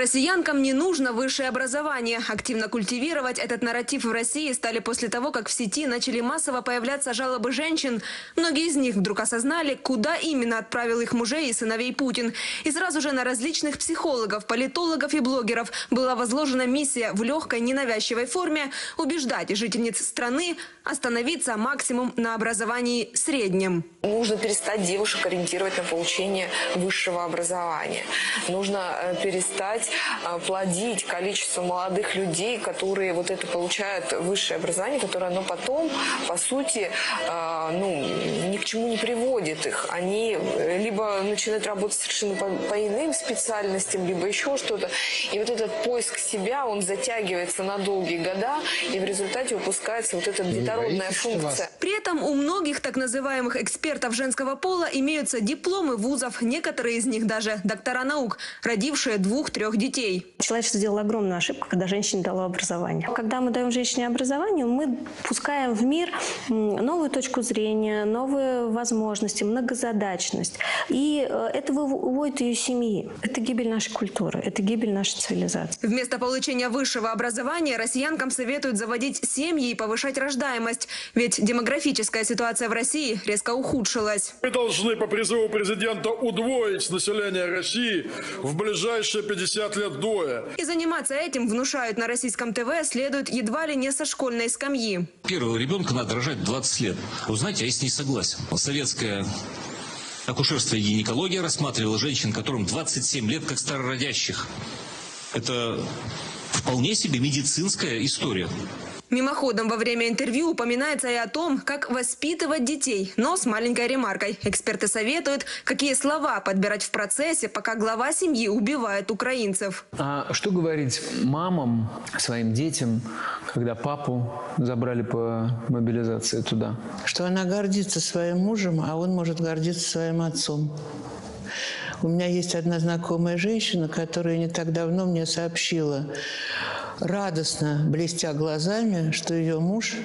Россиянкам не нужно высшее образование. Активно культивировать этот нарратив в России стали после того, как в сети начали массово появляться жалобы женщин. Многие из них вдруг осознали, куда именно отправил их мужей и сыновей Путин. И сразу же на различных психологов, политологов и блогеров была возложена миссия в легкой, ненавязчивой форме убеждать жительниц страны остановиться максимум на образовании среднем. Нужно перестать девушек ориентировать на получение высшего образования. Нужно э, перестать э, плодить количество молодых людей, которые вот это получают высшее образование, которое оно потом, по сути, э, ну, ни к чему не приводит их. Они либо начинают работать совершенно по, по иным специальностям, либо еще что-то. И вот этот поиск себя, он затягивается на долгие года, и в результате выпускается вот этот детородная функция. При этом у многих так называемых экспертов женского пола имеются дипломы вузов, некоторые из них даже доктора наук, родившие двух-трех детей. Человечество сделало огромную ошибку, когда женщине дало образование. Когда мы даем женщине образование, мы пускаем в мир новую точку зрения, новые возможности, многозадачность. И э, это выводит ее семьи. Это гибель нашей культуры, это гибель нашей цивилизации. Вместо получения высшего образования россиянкам советуют заводить семьи и повышать рождаемость. Ведь демографическая ситуация в России резко ухудшилась. Мы должны по призыву президента удвоить население России в ближайшие 50 лет вдвое. И заниматься этим, внушают на российском ТВ, следует едва ли не со школьной скамьи. Первого ребенка надо рожать 20 лет. Вы знаете, я с ней согласен. Советская акушерство и гинекология рассматривала женщин, которым 27 лет, как старородящих. Это вполне себе медицинская история. Мимоходом во время интервью упоминается и о том, как воспитывать детей, но с маленькой ремаркой. Эксперты советуют, какие слова подбирать в процессе, пока глава семьи убивает украинцев. А что говорить мамам, своим детям, когда папу забрали по мобилизации туда? Что она гордится своим мужем, а он может гордиться своим отцом. У меня есть одна знакомая женщина, которая не так давно мне сообщила, радостно, блестя глазами, что ее муж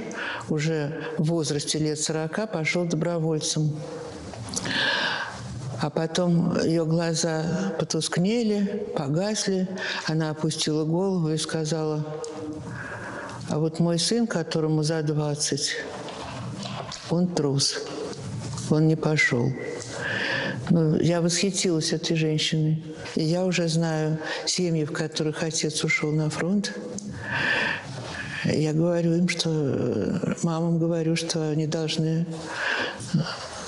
уже в возрасте лет 40 пошел добровольцем. А потом ее глаза потускнели, погасли. Она опустила голову и сказала, а вот мой сын, которому за 20, он трус, он не пошел. Ну, я восхитилась этой женщиной. И я уже знаю семьи, в которых отец ушел на фронт. Я говорю им, что э, мамам говорю, что они должны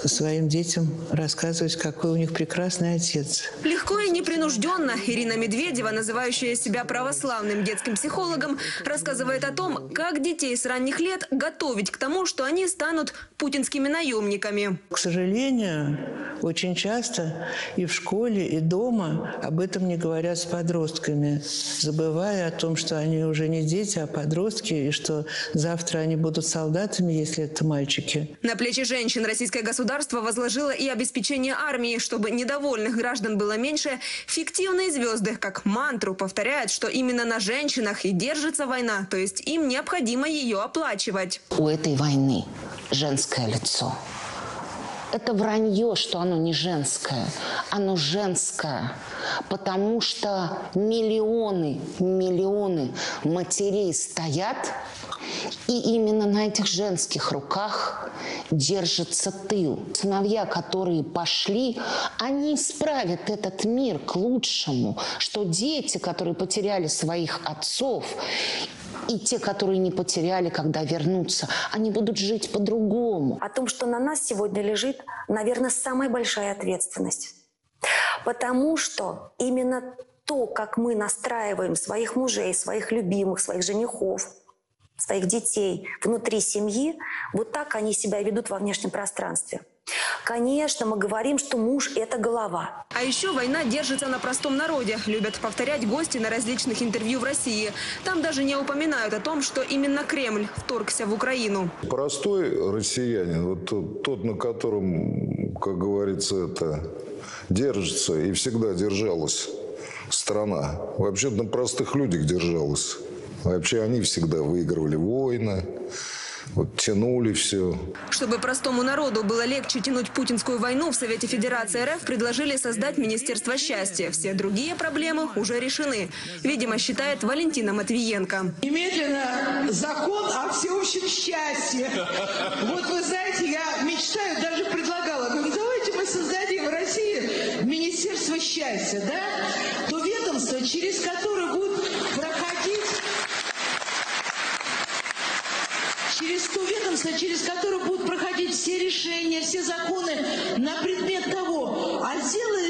своим детям рассказывать, какой у них прекрасный отец. Легко и непринужденно Ирина Медведева, называющая себя православным детским психологом, рассказывает о том, как детей с ранних лет готовить к тому, что они станут путинскими наемниками. К сожалению, очень часто и в школе, и дома об этом не говорят с подростками, забывая о том, что они уже не дети, а подростки, и что завтра они будут солдатами, если это мальчики. На плечи женщин российское государство возложило и обеспечение армии, чтобы недовольных граждан было меньше. Фиктивные звезды, как мантру, повторяют, что именно на женщинах и держится война, то есть им необходимо ее оплачивать. У этой войны женское лицо. Это вранье, что оно не женское. Оно женское, потому что миллионы, миллионы матерей стоят, и именно на этих женских руках держится тыл. Сыновья, которые пошли, они исправят этот мир к лучшему, что дети, которые потеряли своих отцов, и те, которые не потеряли, когда вернутся, они будут жить по-другому. О том, что на нас сегодня лежит, наверное, самая большая ответственность. Потому что именно то, как мы настраиваем своих мужей, своих любимых, своих женихов, своих детей внутри семьи, вот так они себя ведут во внешнем пространстве. Конечно, мы говорим, что муж – это голова. А еще война держится на простом народе, любят повторять гости на различных интервью в России. Там даже не упоминают о том, что именно Кремль вторгся в Украину. Простой россиянин, вот тот, тот на котором, как говорится, это держится и всегда держалась страна. Вообще на простых людях держалась. Вообще они всегда выигрывали войны, Вот тянули все. Чтобы простому народу было легче тянуть путинскую войну, в Совете Федерации РФ предложили создать Министерство счастья. Все другие проблемы уже решены. Видимо, считает Валентина Матвиенко. Немедленно закон о всеобщем счастье. Вот вы знаете, я мечтаю, даже предлагала, говорю, давайте мы создадим в России Счастья, да? То ведомство, через которое будут проходить через то ведомство, через которое будут проходить все решения, все законы на предмет того, а сделает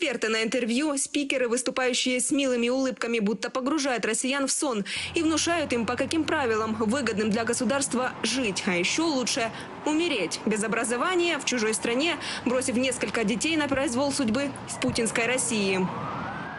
Эксперты на интервью, спикеры, выступающие с милыми улыбками, будто погружают россиян в сон и внушают им, по каким правилам выгодным для государства жить, а еще лучше умереть без образования в чужой стране, бросив несколько детей на произвол судьбы в путинской России.